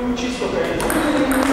Non ci sto peso.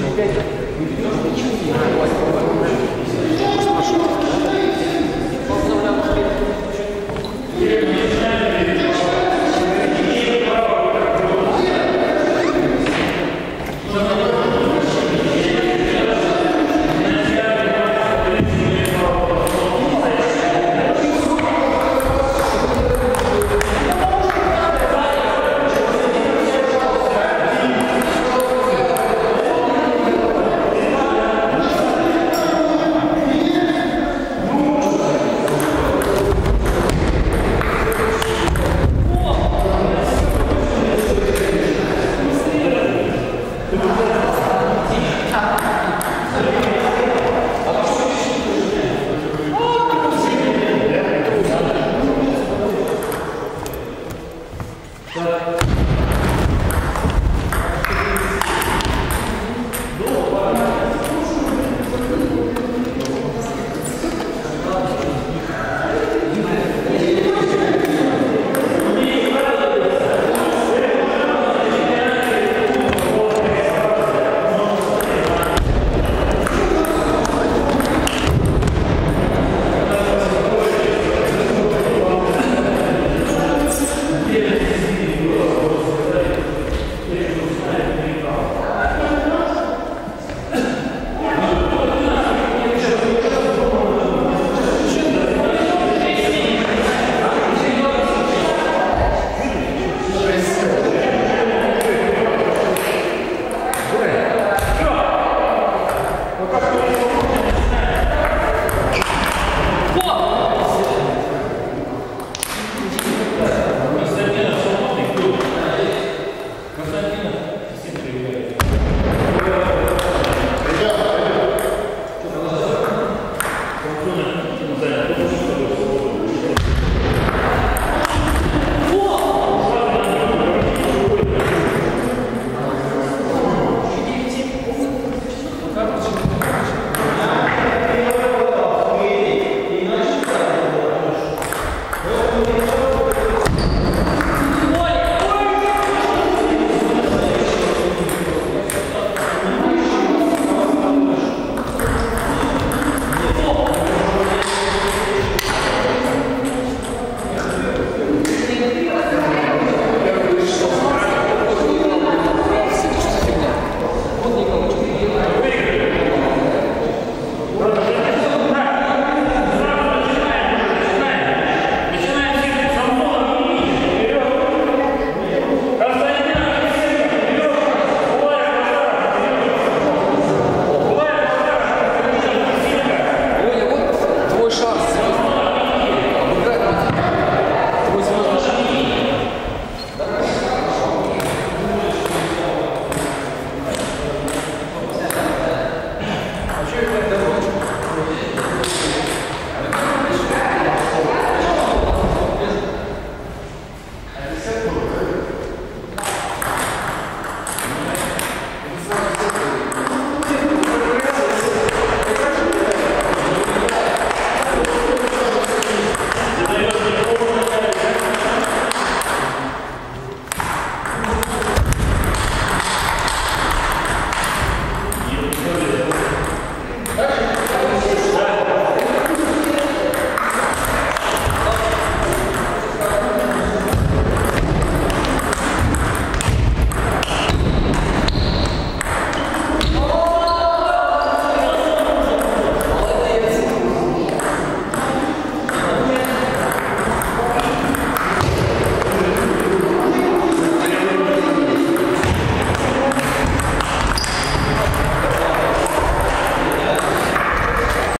Спасибо.